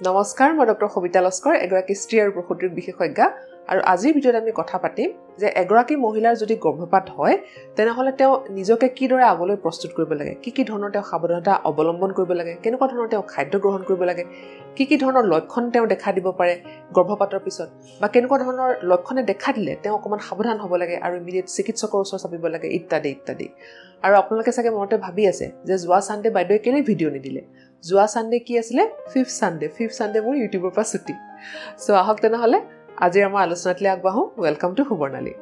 নমস্কাৰ মই ডক্টৰ সবিতা লস্কৰ এগৰাকী স্ত্ৰী আৰু প্ৰসূতিৰ বিশেষজ্ঞা। আৰু আজিৰ ভিডিঅ'ত আমি কথা পাতিম যে এগৰাকী মহিলাৰ যদি গৰ্ভপাত হয় তেনেহ'লে তেওঁ নিজকে কিদৰে আগলৈ প্ৰস্তুত কৰিব লাগে? কি কি ধৰণৰ তেওঁ সাৱধানতা অৱলম্বন কৰিব লাগে? কেনেকুৱা ধৰণৰ তেওঁ খাদ্য গ্ৰহণ কৰিব লাগে? কি কি ধৰণৰ লক্ষণ তেওঁ দেখা দিব পাৰে গৰ্ভপাতৰ পিছত? বা কেনেকুৱা ধৰণৰ লক্ষণে দেখা দিলে তেওঁ অকণমান সাৱধান হ'ব লাগে আৰু ইমিডিয়েট চিকিৎসকৰ ওচৰত চাপিব লাগে ইত্যাদি ইত্যাদি। আৰু আপোনালোকে চাগে মনতে ভাবি আছে যে যোৱা ছানডে বাইদেৱে কেলৈ ভিডিঅ' নিদিলে? যোৱা ছানডে কি আছিলে? ফিফ্থ ছানডে ফিফ্থ ছানডে মোৰ ইউটিউবৰ পৰা ছুটি। চ' আহক তেনেহ'লে আজিৰ আমাৰ আলোচনাটিলৈ আগবাঢ়োঁ। ৱেলকাম টু সুবৰ্ণালী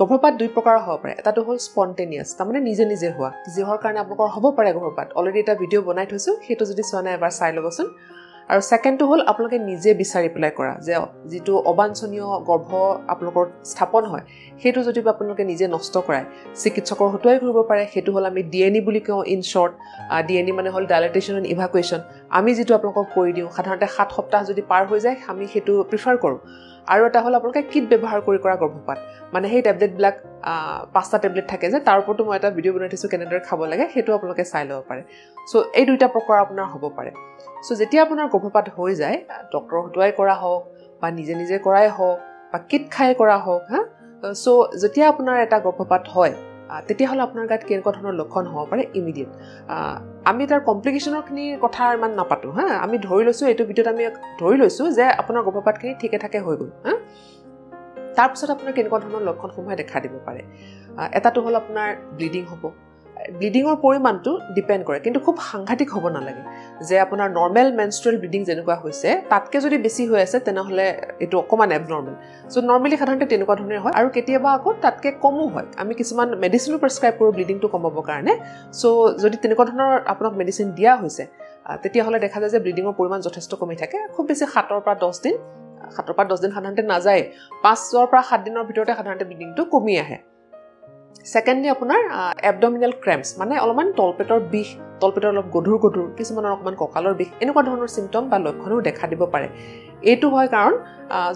গৰ্ভপাত দুই প্ৰকাৰৰ হ'ব পাৰে। এটাটো হ'ল স্পণ্টেনিয়াছ তাৰমানে নিজে নিজে হোৱা। যিহৰ কাৰণে আপোনালোকৰ হ'ব পাৰে গৰ্ভপাত। অলৰেডি এটা ভিডিঅ' বনাই থৈছোঁ। সেইটো যদি চোৱা নাই এবাৰ চাই ল'বচোন। আৰু ছেকেণ্ডটো হ'ল আপোনালোকে নিজে বিচাৰি পেলাই কৰা যে যিটো অবাঞ্ছনীয় গৰ্ভ আপোনালোকৰ স্থাপন হয় সেইটো যদি আপোনালোকে নিজে নষ্ট কৰায় চিকিৎসকৰ হতুৱাই কৰিব পাৰে সেইটো হ'ল আমি ডি এন ই বুলি কওঁ in short D N E মানে হ'ল ডাইলেটেশ্যন এণ্ড ইভাকুৱেশ্যন আমি যিটো আপোনালোকক কৰি দিওঁ সাধাৰণতে সাত সপ্তাহ যদি পাৰ হৈ যায় আমি সেইটো প্ৰিফাৰ কৰোঁ। আৰু এটা হ'ল আপোনালোকে কিট ব্যৱহাৰ কৰি কৰা গৰ্ভপাত। মানে সেই টেবলেটবিলাক পাঁচটা টেবলেট থাকে যে তাৰ ওপৰতো মই এটা ভিডিঅ' বনাই থৈছোঁ কেনেদৰে খাব লাগে সেইটো আপোনালোকে চাই ল'ব পাৰে। চ' এই দুইটা প্ৰকাৰ আপোনাৰ হ'ব পাৰে। চ' যেতিয়া আপোনাৰ গৰ্ভপাত হৈ যায় ডক্টৰৰ হতুৱাই কৰা হওক বা নিজে নিজে কৰাই হওক বা কিট খাই কৰা হওক হা? চ' যেতিয়া আপোনাৰ এটা গৰ্ভপাত হয় তেতিয়াহ'লে আপোনাৰ গাত কেনেকুৱা ধৰণৰ লক্ষণ হ'ব পাৰে? ইমিডিয়েট আমি তাৰ কমপ্লিকেশ্যনৰখিনিৰ কথা ইমান নাপাতোঁ হা? আমি ধৰি লৈছোঁ এইটো ভিডিঅ'ত আমি ধৰি লৈছোঁ যে আপোনাৰ গৰ্ভপাতখিনি ঠিকে ঠাকে হৈ গ'ল হা? তাৰপিছত আপোনাৰ কেনেকুৱা ধৰণৰ লক্ষণসমূহে দেখা দিব পাৰে? এটাটো হ'ল আপোনাৰ ব্লিডিং হ'ব। ব্লিডিঙৰ পৰিমাণটো ডিপেণ্ড কৰে। কিন্তু খুব সাংঘাতিক হ'ব নালাগে যে আপোনাৰ নৰ্মেল মেনষ্ট্ৰুৱেল ব্লিডিং যেনেকুৱা হৈছে তাতকৈ যদি বেছি হৈ আছে তেনেহ'লে এইটো অকণমান এবনৰ্মেল চ' নৰ্মেলি সাধাৰণতে তেনেকুৱা ধৰণে হয় আৰু কেতিয়াবা আকৌ তাতকৈ কমো হয়। আমি কিছুমান মেডিচিনো প্ৰেছক্ৰাইব কৰোঁ ব্লিডিংটো কমাবৰ কাৰণে। চ' যদি তেনেকুৱা ধৰণৰ আপোনাক মেডিচিন দিয়া হৈছে তেতিয়াহ'লে দেখা যায় যে ব্লিডিঙৰ পৰিমাণ যথেষ্ট কমি থাকে। খুব বেছি সাতৰ পৰা দহ দিন সাতৰ পৰা দহ দিন সাধাৰণতে নাযায় পাঁচৰ পৰা সাত দিনৰ ভিতৰতে সাধাৰণতে ব্লিডিংটো কমি আহে। ছেকেণ্ডলি আপোনাৰ এবডমিনেল ক্ৰেম্পছ মানে অলপমান তলপেটৰ বিষ তলপেটৰ অলপ গধুৰ গধুৰ কিছুমানৰ অকণমান কঁকালৰ বিষ এনেকুৱা ধৰণৰ চিমটম বা লক্ষণো দেখা দিব পাৰে। এইটো হয় কাৰণ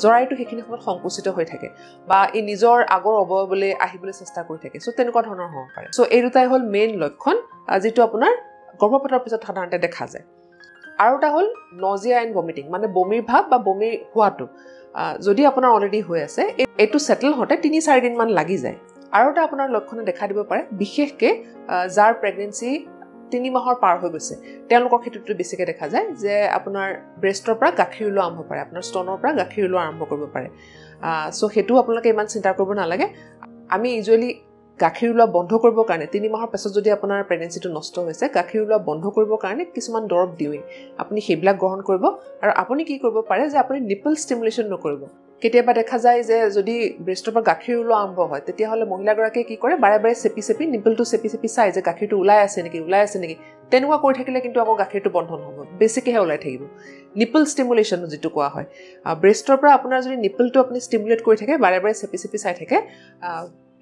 জৰাইটো সেইখিনি সময়ত সংকুচিত হৈ থাকে বা ই নিজৰ আগৰ অৱয়ৱলৈ আহিবলৈ চেষ্টা কৰি থাকে। চ' তেনেকুৱা ধৰণৰ হ'ব পাৰে। চ' এই দুটাই হ'ল মেইন লক্ষণ যিটো আপোনাৰ গৰ্ভপাতৰ পিছত সাধাৰণতে দেখা যায়। আৰু এটা হ'ল নজিয়া এণ্ড ভমিটিং মানে বমিৰ ভাৱ বা বমি হোৱাটো। যদি আপোনাৰ অলৰেডি হৈ আছে এইটো ছেটেল হওঁতে তিনি চাৰিদিনমান লাগি যায়। আৰু এটা আপোনাৰ লক্ষণে দেখা দিব পাৰে বিশেষকৈ যাৰ প্ৰেগনেঞ্চি তিনি মাহৰ পাৰ হৈ গৈছে। তেওঁলোকৰ ক্ষেত্ৰতো বেছিকৈ দেখা যায় যে আপোনাৰ ব্ৰেষ্টৰ পৰা গাখীৰ ওলোৱা আৰম্ভ কৰে আপোনাৰ ষ্টনৰ পৰা গাখীৰ ওলোৱা আৰম্ভ কৰিব পাৰে। চ' সেইটোও আপোনালোকে ইমান চিন্তা কৰিব নালাগে। আমি ইউজুৱেলি গাখীৰ ওলোৱা বন্ধ কৰিবৰ কাৰণে তিনি মাহৰ পাছত যদি আপোনাৰ প্ৰেগনেঞ্চিটো নষ্ট হৈছে গাখীৰ ওলোৱা বন্ধ কৰিবৰ কাৰণে কিছুমান দৰৱ দিওঁৱেই। আপুনি সেইবিলাক গ্ৰহণ কৰিব আৰু আপুনি কি কৰিব পাৰে যে আপুনি নিপল ষ্টিমুলেশ্যন নকৰিব। কেতিয়াবা দেখা যায় যে যদি ব্ৰেষ্টৰ পৰা গাখীৰ ওলোৱা আৰম্ভ হয় তেতিয়াহ'লে মহিলাগৰাকীয়ে কি কৰে বাৰে বাৰে চেপি চেপি নিপলটো চেপি চেপি চাই যে গাখীৰটো ওলাই আছে নেকি ওলাই আছে নেকি তেনেকুৱা কৰি থাকিলে কিন্তু আকৌ গাখীৰটো বন্ধ নহ'ব বেছিকৈহে ওলাই থাকিব। নিপল ষ্টিমুলেশ্যন যিটো কোৱা হয় ব্ৰেষ্টৰ পৰা আপোনাৰ যদি নিপলটো আপুনি ষ্টিমুলেট কৰি থাকে বাৰে বাৰে চেপি চেপি চাই থাকে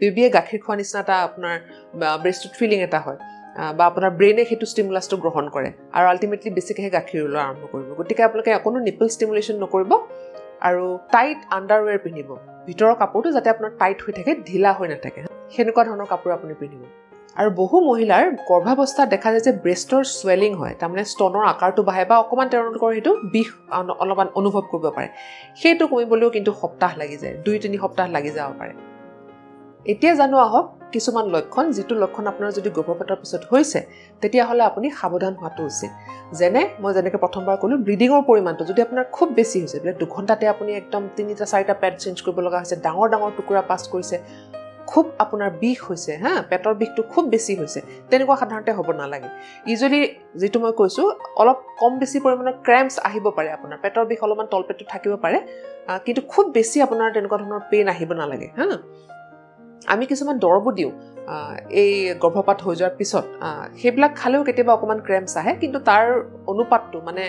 বেবীয়ে গাখীৰ খোৱা নিচিনা এটা আপোনাৰ ব্ৰেষ্টত ফিলিং এটা হয় বা আপোনাৰ ব্ৰেইনে সেইটো ষ্টিমুলাছটো গ্ৰহণ কৰে আৰু আল্টিমেটলি বেছিকৈহে গাখীৰ ওলোৱা আৰম্ভ কৰিব। গতিকে আপোনালোকে অকণো নিপল ষ্টিমুলেশ্যন নকৰিব। আৰু টাইট আণ্ডাৰৱেৰ পিন্ধিব। ভিতৰৰ কাপোৰটো যাতে আপোনাৰ টাইট হৈ থাকে ঢিলা হৈ নাথাকে। সেনেকুৱা ধৰণৰ কাপোৰ আপুনি পিন্ধিব। আৰু বহু মহিলাৰ গৰ্ভাৱস্থাত দেখা যায় যে ব্ৰেষ্টৰ চুৱেলিং হয় তাৰমানে ষ্টনৰ আকাৰটো বাঢ়ে বা অকণমান তেওঁলোকৰ সেইটো বিষ অলপমান অনুভৱ কৰিব পাৰে। সেইটো কমিবলৈও কিন্তু সপ্তাহ লাগি যায় দুই তিনি সপ্তাহ লাগি যাব পাৰে। এতিয়া জানো আহক কিছুমান লক্ষণ যিটো লক্ষণ আপোনাৰ যদি গৰ্ভপাতৰ পিছত হৈছে তেতিয়াহ'লে আপুনি সাৱধান হোৱাটো উচিত। যেনে মই যেনেকৈ প্ৰথমবাৰ ক'লোঁ ব্লিডিঙৰ পৰিমাণটো যদি আপোনাৰ খুব বেছি হৈছে বোলে দুঘণ্টাতে আপুনি একদম তিনিটা চাৰিটা পেড চেঞ্জ কৰিব লগা হৈছে ডাঙৰ ডাঙৰ টুকুৰা পাছ কৰিছে খুব আপোনাৰ বিষ হৈছে হা পেটৰ বিষটো খুব বেছি হৈছে তেনেকুৱা সাধাৰণতে হ'ব নালাগে। ইউজুৱেলি যিটো মই কৈছোঁ অলপ কম বেছি পৰিমাণৰ ক্ৰেম্পছ আহিব পাৰে আপোনাৰ পেটৰ বিষ অলপমান তলপেটটো থাকিব পাৰে কিন্তু খুব বেছি আপোনাৰ তেনেকুৱা ধৰণৰ পেইন আহিব নালাগে হা। আমি কিছুমান দৰৱো দিওঁ এই গৰ্ভপাত হৈ যোৱাৰ পিছত সেইবিলাক খালেও কেতিয়াবা অকণমান ক্ৰেম্পছ আহে কিন্তু তাৰ অনুপাতটো মানে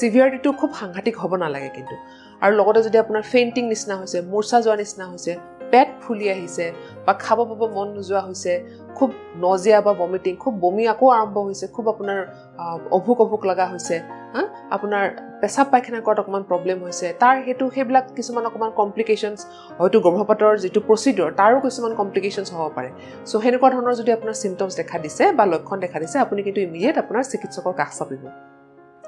চিভিয়াৰিটিটো খুব সাংঘাতিক হ'ব নালাগে কিন্তু। আৰু লগতে যদি আপোনাৰ ফেইণ্টিং নিচিনা হৈছে মূৰ্চা যোৱাৰ নিচিনা হৈছে পেট ফুলি আহিছে বা খাব পাব মন নোযোৱা হৈছে খুব নজিয়া বা ভমিটিং খুব বমি আকৌ আৰম্ভ হৈছে খুব আপোনাৰ অভোক অভোক লগা হৈছে হা? আপোনাৰ পেচাব পায়খানা কৰাত অকণমান প্ৰব্লেম হৈছে তাৰ সেইটো সেইবিলাক কিছুমান অকণমান কমপ্লিকেশ্যনছ হয়তো গৰ্ভপাতৰ যিটো প্ৰচিডিঅ'ৰ তাৰো কিছুমান কমপ্লিকেশ্যনছ হ'ব পাৰে। চ' সেনেকুৱা ধৰণৰ যদি আপোনাৰ চিমটমছ দেখা দিছে বা লক্ষণ দেখা দিছে আপুনি কিন্তু ইমিডিয়েট আপোনাৰ চিকিৎসকৰ কাষ চাপিব।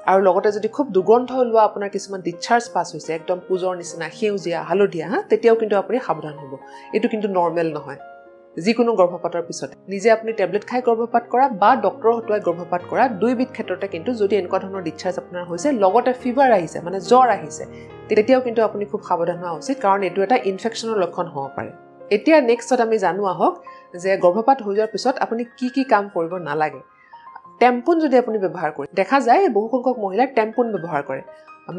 আৰু লগতে যদি খুব দুৰ্গন্ধ ওলোৱা আপোনাৰ কিছুমান ডিচাৰ্জ পাছ হৈছে একদম পূজৰ নিচিনা সেউজীয়া হালধীয়া হা তেতিয়াও কিন্তু আপুনি সাৱধান হ'ব। এইটো কিন্তু নৰ্মেল নহয়। যিকোনো গৰ্ভপাতৰ পিছত। নিজে আপুনি টেবলেট খাই গৰ্ভপাত কৰা বা ডক্টৰ হতুৱাই গৰ্ভপাত কৰা দুইবিধ ক্ষেত্ৰতে কিন্তু যদি এনেকুৱা ধৰণৰ ডিচাৰ্জ আপোনাৰ হৈছে লগতে ফিভাৰ আহিছে মানে জ্বৰ আহিছে তেতিয়াও কিন্তু আপুনি খুব সাৱধান হোৱা উচিত কাৰণ এইটো এটা ইনফেকশ্যনৰ লক্ষণ হ'ব পাৰে। এতিয়া নেক্সটত আমি জানো আহক যে গৰ্ভপাত হৈ যোৱাৰ পিছত আপুনি কি কি কাম কৰিব নালাগে। টেম্পুন যদি আপুনি ব্যৱহাৰ কৰে দেখা যায় বহু সংখ্যক মহিলাই টেম্পুন ব্যৱহাৰ কৰে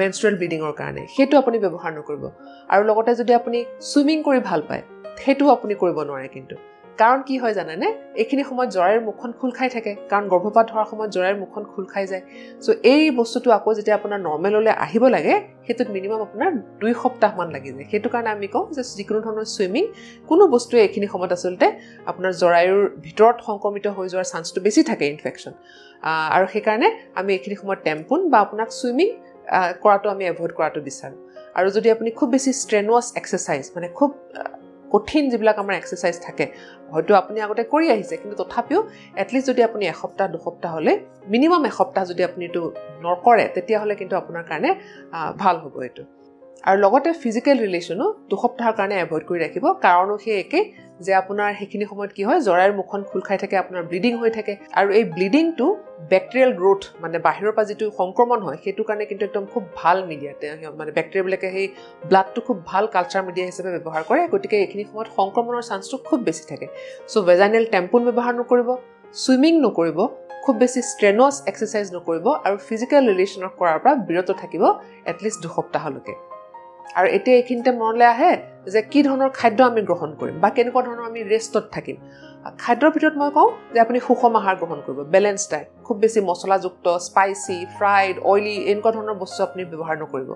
মেনষ্ট্ৰুৱেল ব্লিডিঙৰ কাৰণে সেইটো আপুনি ব্যৱহাৰ নকৰিব। আৰু লগতে যদি আপুনি চুইমিং কৰি ভাল পায় সেইটোও আপুনি কৰিব নোৱাৰে কিন্তু। কাৰণ কি হয় জানেনে? এইখিনি সময়ত জৰাইৰ মুখখন খোল খাই থাকে। কাৰণ গৰ্ভপাত হোৱাৰ সময়ত জৰাইৰ মুখখন খোল খাই যায়। চ' এই বস্তুটো আকৌ যেতিয়া আপোনাৰ নৰ্মেললৈ আহিব লাগে সেইটোত মিনিমাম আপোনাৰ দুই সপ্তাহমান লাগি যায়। সেইটো কাৰণে আমি কওঁ যে যিকোনো ধৰণৰ চুইমিং কোনো বস্তুৱে এইখিনি সময়ত আচলতে আপোনাৰ জৰায়ুৰ ভিতৰত সংক্ৰমিত হৈ যোৱাৰ চান্সটো বেছি থাকে ইনফেকশ্যন আৰু সেইকাৰণে আমি এইখিনি সময়ত টেম্পুন বা আপোনাক চুইমিং কৰাটো আমি এভইড কৰাটো বিচাৰোঁ। আৰু যদি আপুনি খুব বেছি ষ্ট্ৰেনুৱাছ এক্সাৰচাইজ মানে খুব কঠিন যিবিলাক আমাৰ এক্সাৰচাইজ থাকে হয়তো আপুনি আগতে কৰি আহিছে কিন্তু তথাপিও এটলিষ্ট যদি আপুনি এসপ্তাহ দুসপ্তাহ হ'লে মিনিমাম এসপ্তাহ যদি আপুনি এইটো নকৰে তেতিয়াহ'লে কিন্তু আপোনাৰ কাৰণে ভাল হ'ব এইটো। আৰু লগতে ফিজিকেল ৰিলেশ্যনো দুসপ্তাহৰ কাৰণে এভইড কৰি ৰাখিব। কাৰণো সেই একেই যে আপোনাৰ সেইখিনি সময়ত কি হয় জৰাইৰ মুখখন খোল খাই থাকে আপোনাৰ ব্লিডিং হৈ থাকে। আৰু এই ব্লিডিংটো বেক্টেৰিয়েল গ্ৰ'থ মানে বাহিৰৰ পৰা যিটো সংক্ৰমণ হয় সেইটো কাৰণে কিন্তু একদম খুব ভাল মিডিয়া মানে বেক্টেৰিয়াবিলাকে সেই ব্লাডটো খুব ভাল কালচাৰ মিডিয়া হিচাপে ব্যৱহাৰ কৰে। গতিকে এইখিনি সময়ত সংক্ৰমণৰ চান্সটো খুব বেছি থাকে। চ' ভেজাইনেল টেম্পুন ব্যৱহাৰ নকৰিব চুইমিং নকৰিব খুব বেছি ষ্ট্ৰেনছ এক্সাৰচাইজ নকৰিব আৰু ফিজিকেল ৰিলেশ্যনৰ কৰাৰ পৰা বিৰত থাকিব এটলিষ্ট দুসপ্তাহলৈকে। আৰু এতিয়া এইখিনিতে মনলৈ আহে যে কি ধৰণৰ খাদ্য আমি গ্ৰহণ কৰিম বা কেনেকুৱা ধৰণৰ আমি ৰেষ্টত থাকিম। খাদ্যৰ ভিতৰত মই কওঁ যে আপুনি সুষম আহাৰ গ্ৰহণ কৰিব বেলেঞ্চ ডাইট খুব বেছি মছলাযুক্ত স্পাইচি ফ্ৰাইড অইলি এনেকুৱা ধৰণৰ বস্তু আপুনি ব্যৱহাৰ নকৰিব।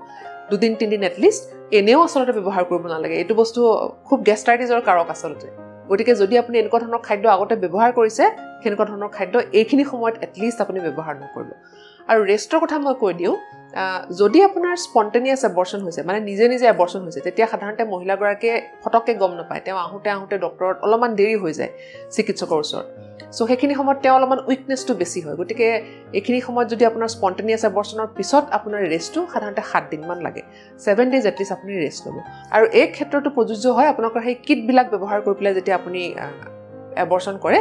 দুদিন তিনিদিন এটলিষ্ট এনেও আচলতে ব্যৱহাৰ কৰিব নালাগে। এইটো বস্তু খুব গেষ্টাইটিছৰ কাৰক আচলতে। গতিকে যদি আপুনি এনেকুৱা ধৰণৰ খাদ্য আগতে ব্যৱহাৰ কৰিছে সেনেকুৱা ধৰণৰ খাদ্য এইখিনি সময়ত এটলিষ্ট আপুনি ব্যৱহাৰ নকৰিব। আৰু ৰেষ্টৰ কথা মই কৈ দিওঁ যদি আপোনাৰ স্পণ্টেনিয়াছ এবৰ্চন হৈছে মানে নিজে নিজে এবৰ্চন হৈছে তেতিয়া সাধাৰণতে মহিলাগৰাকীয়ে ফটককৈ গম নাপায়। তেওঁ আহোঁতে আহোঁতে ডক্টৰত অলপমান দেৰি হৈ যায় চিকিৎসকৰ ওচৰত। চ' সেইখিনি সময়ত তেওঁ অলপমান উইকনেছটো বেছি হয়। গতিকে এইখিনি সময়ত যদি আপোনাৰ স্পণ্টেনিয়াছ এবৰ্চনৰ পিছত আপোনাৰ ৰেষ্টটো সাধাৰণতে সাতদিনমান লাগে। ছেভেন ডেইজ এটলিষ্ট আপুনি ৰেষ্ট ল'ব। আৰু এই ক্ষেত্ৰতো প্ৰযোজ্য হয় আপোনালোকৰ সেই কিটবিলাক ব্যৱহাৰ কৰি পেলাই যেতিয়া আপুনি এবৰ্চন কৰে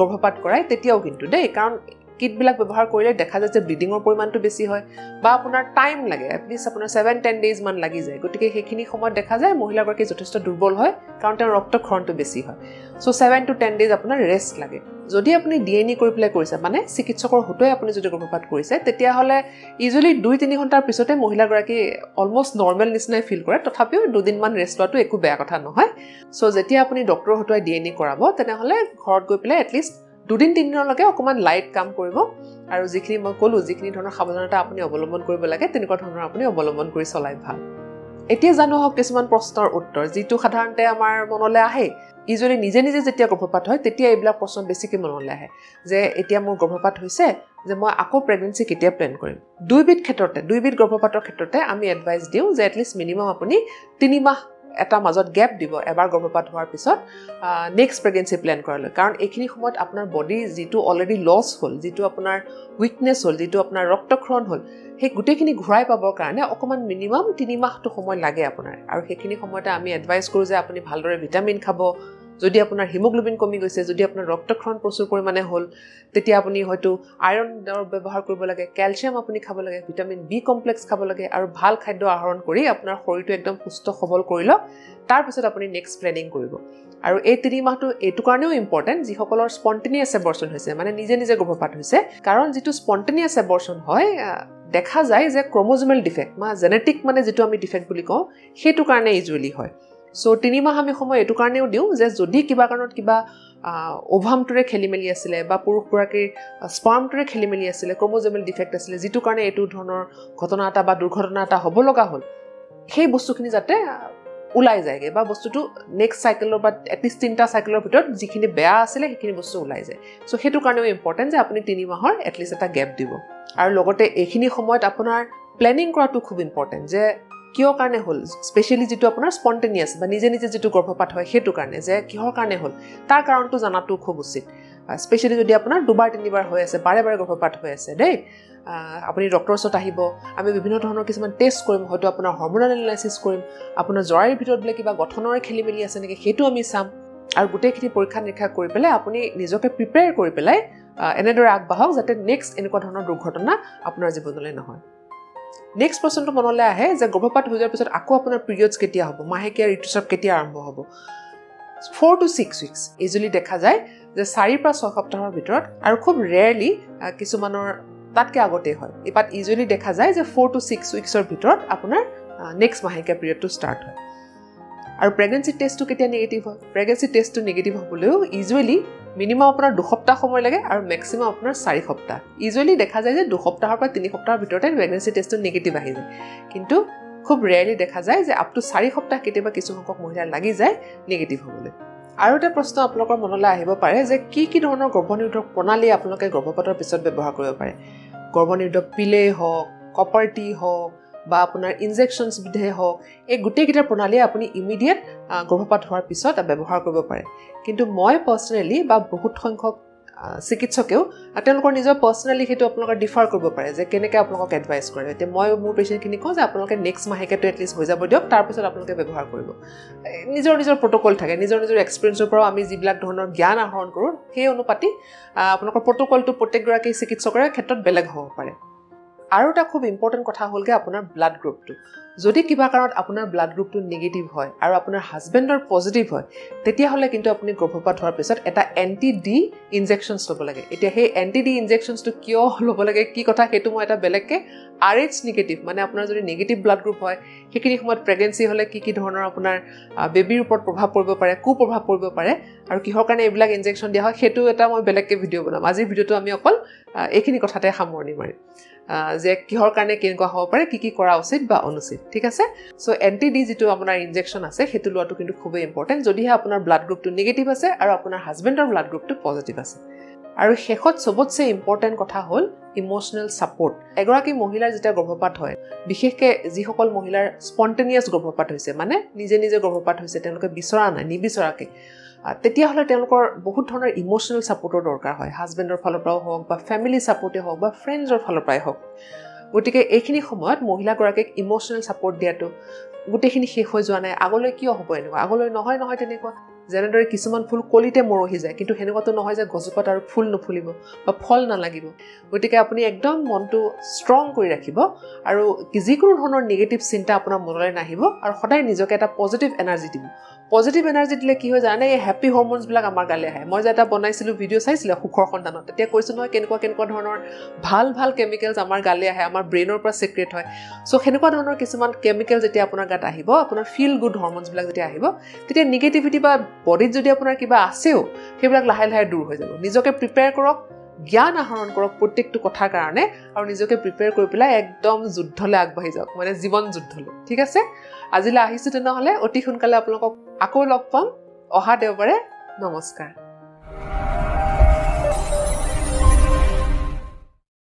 গৰ্ভপাত কৰাই তেতিয়াও কিন্তু দেই। কাৰণ কিটবিলাক ব্যৱহাৰ কৰিলে দেখা যায় যে ব্লিডিঙৰ পৰিমাণটো বেছি হয় বা আপোনাৰ টাইম লাগে এটলিষ্ট আপোনাৰ ছেভেন টেন ডেইজমান লাগি যায়। গতিকে সেইখিনি সময়ত দেখা যায় মহিলাগৰাকী যথেষ্ট দুৰ্বল হয় কাৰণ তেওঁৰ ৰক্তক্ষৰণটো বেছি হয়। So' seven to ten days আপোনাৰ ৰেষ্ট লাগে। যদি আপুনি ডি এন ই কৰি পেলাই কৰিছে মানে চিকিৎসকৰ হতুৱাই আপুনি যদি গৰ্ভপাত কৰিছে তেতিয়াহ'লে ইউজুৱেলি দুই তিনি ঘণ্টাৰ পিছতে মহিলাগৰাকী অলমষ্ট নৰ্মেল নিচিনাই ফিল কৰে। তথাপিও দুদিনমান ৰেষ্ট লোৱাটো একো বেয়া কথা নহয়। চ' যেতিয়া আপুনি ডক্টৰৰ হতুৱাই ডি এন ই কৰাব তেনেহ'লে ঘৰত গৈ পেলাই এটলিষ্ট দুদিন তিনিদিনলৈকে অকণমান লাইট কাম কৰিব আৰু যিখিনি মই ক'লোঁ যিখিনি ধৰণৰ সাৱধানতা আপুনি অৱলম্বন কৰিব লাগে তেনেকুৱা ধৰণৰ আপুনি অৱলম্বন কৰি চলাই ভাল। এতিয়া জানো হওক কিছুমান প্ৰশ্নৰ উত্তৰ যিটো সাধাৰণতে আমাৰ মনলৈ আহে। ইজনী নিজে নিজে যেতিয়া গৰ্ভপাত হয় তেতিয়া এইবিলাক প্ৰশ্ন বেছিকৈ মনলৈ আহে যে এতিয়া মোৰ গৰ্ভপাত হৈছে যে মই আকৌ প্ৰেগনেঞ্চি কেতিয়া প্লেন কৰিম? দুইবিধ ক্ষেত্ৰতে দুইবিধ গৰ্ভপাতৰ ক্ষেত্ৰতে আমি এডভাইচ দিওঁ যে এটলিষ্ট মিনিমাম আপুনি তিনিমাহ এটা মাজত গেপ দিব এবাৰ গৰ্ভপাত হোৱাৰ পিছত নেক্সট প্ৰেগনেঞ্চি প্লেন কৰালৈ। কাৰণ এইখিনি সময়ত আপোনাৰ বডি যিটো অলৰেডি লছ হ'ল যিটো আপোনাৰ উইকনেছ হ'ল যিটো আপোনাৰ ৰক্তক্ষৰণ হ'ল সেই গোটেইখিনি ঘূৰাই পাবৰ কাৰণে অকণমান মিনিমাম তিনিমাহটো সময় লাগে আপোনাৰ। আৰু সেইখিনি সময়তে আমি এডভাইচ কৰোঁ যে আপুনি ভালদৰে ভিটামিন খাব যদি আপোনাৰ হিমগ্ল'বিন কমি গৈছে যদি আপোনাৰ ৰক্তক্ষৰণ প্ৰচুৰ পৰিমাণে হ'ল তেতিয়া আপুনি হয়তো আইৰণ ব্যৱহাৰ কৰিব লাগে কেলছিয়াম আপুনি খাব লাগে ভিটামিন বি কমপ্লেক্স খাব লাগে আৰু ভাল খাদ্য আহৰণ কৰি আপোনাৰ শৰীৰটো একদম সুস্থ সবল কৰি লওক। তাৰপিছত আপুনি নেক্সট প্লেনিং কৰিব। আৰু এই তিনি মাহটো এইটো কাৰণেও ইম্পৰ্টেণ্ট যিসকলৰ স্পণ্টেনিয়াছ এবৰ্চন হৈছে মানে নিজে নিজে গৰ্ভপাত হৈছে কাৰণ যিটো স্পণ্টেনিয়াছ এবৰ্চন হয় দেখা যায় যে ক্ৰমজমেল ডিফেক্ট বা জেনেটিক মানে যিটো আমি ডিফেক্ট বুলি কওঁ সেইটো কাৰণে ইউজুৱেলি হয়। চ' তিনিমাহ আমি সময় এইটো কাৰণেও দিওঁ যে যদি কিবা কাৰণত কিবা অভামটোৰে খেলি মেলি আছিলে বা পুৰুষগৰাকীৰ স্পাৰ্মটোৰে খেলি মেলি আছিলে ক্ৰমজমেল ডিফেক্ট আছিলে যিটো কাৰণে এইটো ধৰণৰ ঘটনা এটা বা দুৰ্ঘটনা এটা হ'ব লগা হ'ল সেই বস্তুখিনি যাতে ওলাই যায়গৈ বা বস্তুটো নেক্সট চাইকেলৰ বা এটলিষ্ট তিনিটা চাইকেলৰ ভিতৰত যিখিনি বেয়া আছিলে সেইখিনি বস্তু ওলাই যায়। চ' সেইটো কাৰণেও ইম্পৰ্টেণ্ট যে আপুনি তিনি মাহৰ এটলিষ্ট এটা গেপ দিব। আৰু লগতে এইখিনি সময়ত আপোনাৰ প্লেনিং কৰাটো খুব ইম্পৰ্টেণ্ট যে কিয় কাৰণে হ'ল? স্পেচিয়েলি যিটো আপোনাৰ স্পণ্টেনিয়াছ বা নিজে নিজে যিটো গৰ্ভপাত হয় সেইটো কাৰণে যে কিহৰ কাৰণে হ'ল? তাৰ কাৰণটো জনাটো খুব উচিত। স্পেচিয়েলি যদি আপোনাৰ দুবাৰ তিনিবাৰ হৈ আছে বাৰে বাৰে গৰ্ভপাত হৈ আছে দেই আপুনি ডক্টৰৰ ওচৰত আহিব আমি বিভিন্ন ধৰণৰ কিছুমান টেষ্ট কৰিম হয়তো আপোনাৰ হৰ্মনেল এনালাইচিছ কৰিম আপোনাৰ জৰাৰীৰ ভিতৰত বোলে কিবা গঠনৰে খেলি মেলি আছে নেকি সেইটো আমি চাম। আৰু গোটেইখিনি পৰীক্ষা নিৰীক্ষা কৰি পেলাই আপুনি নিজকে প্ৰিপেয়াৰ কৰি পেলাই এনেদৰে আগবাঢ়ক যাতে নেক্সট এনেকুৱা ধৰণৰ দুৰ্ঘটনা আপোনাৰ জীৱনলৈ নহয়। নেক্সট প্ৰশ্নটো মনলৈ আহে যে গৰ্ভপাত হৈ যোৱাৰ পিছত আকৌ আপোনাৰ পিৰিয়ডছ কেতিয়া হ'ব? মাহেকীয়া ঋতুস্ৰাৱ কেতিয়া আৰম্ভ হ'ব? Four to six weeks usually দেখা যায় যে চাৰিৰ পৰা ছয় সপ্তাহৰ ভিতৰত আৰু খুব ৰেয়াৰলি কিছুমানৰ তাতকৈ আগতেই হয়। বাট ইউজুৱেলি দেখা যায় যে ফ'ৰ টু ছিক্স উইকছৰ ভিতৰত আপোনাৰ নেক্সট মাহেকীয়া পিৰিয়ডটো ষ্টাৰ্ট হয়। আৰু প্ৰেগনেঞ্চি টেষ্টটো কেতিয়া নিগেটিভ হয়? প্ৰেগনেঞ্চি টেষ্টটো নিগেটিভ হ'বলৈও ইউজুৱেলি মিনিমাম আপোনাৰ দুসপ্তাহ সময় লাগে আৰু মেক্সিমাম আপোনাৰ চাৰি সপ্তাহ। ইউজুৱেলি দেখা যায় যে দুসপ্তাহৰ পৰা তিনি সপ্তাহৰ ভিতৰতে প্ৰেগনেঞ্চি টেষ্টটো নিগেটিভ আহি যায়। কিন্তু খুব ৰেয়াৰলি দেখা যায় যে আপ টু চাৰি সপ্তাহ কেতিয়াবা কিছুসংখ্যক মহিলাৰ লাগি যায় নিগেটিভ হ'বলৈ। আৰু এটা প্ৰশ্ন আপোনালোকৰ মনলৈ আহিব পাৰে যে কি কি ধৰণৰ গৰ্ভনিৰোধক প্ৰণালী আপোনালোকে গৰ্ভপাতৰ পিছত ব্যৱহাৰ কৰিব পাৰে? গৰ্ভনিৰোধক পিলেই হওক কপাৰ টি হওক বা আপোনাৰ ইনজেকশ্যনছ বিধে হওক এই গোটেইকেইটা প্ৰণালীয়ে আপুনি ইমিডিয়েট গৰ্ভপাত হোৱাৰ পিছত ব্যৱহাৰ কৰিব পাৰে। কিন্তু মই পাৰ্চনেলি বা বহুত সংখ্যক চিকিৎসকেও তেওঁলোকৰ নিজৰ পাৰ্চনেলি সেইটো আপোনালোকে ডিফাৰ কৰিব পাৰে যে কেনেকৈ আপোনালোকক এডভাইচ কৰে। এতিয়া মই মোৰ পেচেণ্টখিনি কওঁ যে আপোনালোকে নেক্সট মাহেকীয়াটো এটলিষ্ট হৈ যাব দিয়ক তাৰপিছত আপোনালোকে ব্যৱহাৰ কৰিব। নিজৰ নিজৰ প্ৰট'কল থাকে নিজৰ নিজৰ এক্সপিৰিয়েঞ্চৰ পৰাও আমি যিবিলাক ধৰণৰ জ্ঞান আহৰণ কৰোঁ সেই অনুপাতি আপোনালোকৰ প্ৰট'কলটো প্ৰত্যেকগৰাকী চিকিৎসকৰে ক্ষেত্ৰত বেলেগ হ'ব পাৰে। আৰু এটা খুব ইম্পৰ্টেণ্ট কথা হ'লগৈ আপোনাৰ ব্লাড গ্ৰুপটো যদি কিবা কাৰণত আপোনাৰ ব্লাড গ্ৰুপটো নিগেটিভ হয় আৰু আপোনাৰ হাজবেণ্ডৰ পজিটিভ হয় তেতিয়াহ'লে কিন্তু আপুনি গৰ্ভপাত হোৱাৰ পিছত এটা এণ্টি ডি ইনজেকশ্যনছ ল'ব লাগে। এতিয়া সেই এণ্টি ডি ইনজেকশ্যনছটো কিয় ল'ব লাগে কি কথা সেইটো মই এটা বেলেগকৈ আৰ এইচ নিগেটিভ মানে আপোনাৰ যদি নিগেটিভ ব্লাড গ্ৰুপ হয় সেইখিনি সময়ত প্ৰেগনেঞ্চি হ'লে কি কি ধৰণৰ আপোনাৰ বেবীৰ ওপৰত প্ৰভাৱ পৰিব পাৰে কু প্ৰভাৱ পৰিব পাৰে আৰু কিহৰ কাৰণে এইবিলাক ইনজেকশ্যন দিয়া হয় সেইটো এটা মই বেলেগকৈ ভিডিঅ' বনাম। আজিৰ ভিডিঅ'টো আমি অকল এইখিনি কথাতে সামৰণি মাৰিম। যে কিহৰ কাৰণে কেনেকুৱা হ'ব পাৰে কি কি কৰা উচিত বা অনুচিত ঠিক আছে? চ' এণ্টি ডি যিটো আপোনাৰ ইনজেকশ্যন আছে সেইটো লোৱাটো কিন্তু খুবেই ইম্পৰ্টেণ্ট যদিহে আপোনাৰ ব্লাড গ্ৰুপটো নিগেটিভ আছে আৰু আপোনাৰ হাজবেণ্ডৰ ব্লাড গ্ৰুপটো পজিটিভ আছে। আৰু শেষত চবতছে ইম্পৰ্টেণ্ট কথা হ'ল ইম'চনেল ছাপৰ্ট এগৰাকী মহিলাৰ যেতিয়া গৰ্ভপাত হয় বিশেষকৈ যিসকল মহিলাৰ স্পণ্টেনিয়াছ গৰ্ভপাত হৈছে মানে নিজে নিজে গৰ্ভপাত হৈছে তেওঁলোকে বিচৰা নাই নিবিচৰাকৈ তেতিয়াহ'লে তেওঁলোকৰ বহুত ধৰণৰ ইম'চনেল ছাপৰ্টৰ দৰকাৰ হয়। হাজবেণ্ডৰ ফালৰ পৰাও হওক বা ফেমিলি ছাপৰ্টেই হওক বা ফ্ৰেণ্ডছৰ ফালৰ পৰাই হওক। গতিকে এইখিনি সময়ত মহিলাগৰাকীক ইম'চনেল ছাপৰ্ট দিয়াটো গোটেইখিনি শেষ হৈ যোৱা নাই। আগলৈ কিয় হ'ব এনেকুৱা? আগলৈ নহয় নহয় তেনেকুৱা। যেনেদৰে কিছুমান ফুল কলিতে মৰহি যায় কিন্তু সেনেকুৱাটো নহয় যে গছজোপাত আৰু ফুল নুফুলিব বা ফল নালাগিব। গতিকে আপুনি একদম মনটো ষ্ট্ৰং কৰি ৰাখিব আৰু যিকোনো ধৰণৰ নিগেটিভ চিন্তা আপোনাৰ মনলৈ নাহিব আৰু সদায় নিজকে এটা পজিটিভ এনাৰ্জি দিব। পজিটিভ এনাৰ্জি দিলে কি হয় জানে? এই হেপী হৰমনছবিলাক আমাৰ গালৈ আহে। মই যে এটা বনাইছিলোঁ ভিডিঅ' চাইছিলোঁ সুখৰ সন্তানত তেতিয়া কৈছোঁ নহয় কেনেকুৱা কেনেকুৱা ধৰণৰ ভাল ভাল কেমিকেলছ আমাৰ গালৈ আহে আমাৰ ব্ৰেইনৰ পৰা ছিক্ৰেট হয়। চ' সেনেকুৱা ধৰণৰ কিছুমান কেমিকেল যেতিয়া আপোনাৰ গাত আহিব আপোনাৰ ফিল গুড হৰমনছবিলাক যেতিয়া আহিব তেতিয়া নিগেটিভিটি বা বডিত যদি আপোনাৰ কিবা আছেও সেইবিলাক লাহে লাহে দূৰ হৈ যাব। নিজকে প্ৰিপেয়াৰ কৰক জ্ঞান আহৰণ কৰক প্ৰত্যেকটো কথাৰ কাৰণে আৰু নিজকে প্ৰিপেয়াৰ কৰি পেলাই একদম যুদ্ধলৈ আগবাঢ়ি যাওক মানে জীৱন যুদ্ধলৈ। ঠিক আছে? আজিলৈ আহিছোঁ তেনেহ'লে অতি সোনকালে আপোনালোকক আকৌ লগ পাম। অহা দেওবাৰে নমস্কাৰ।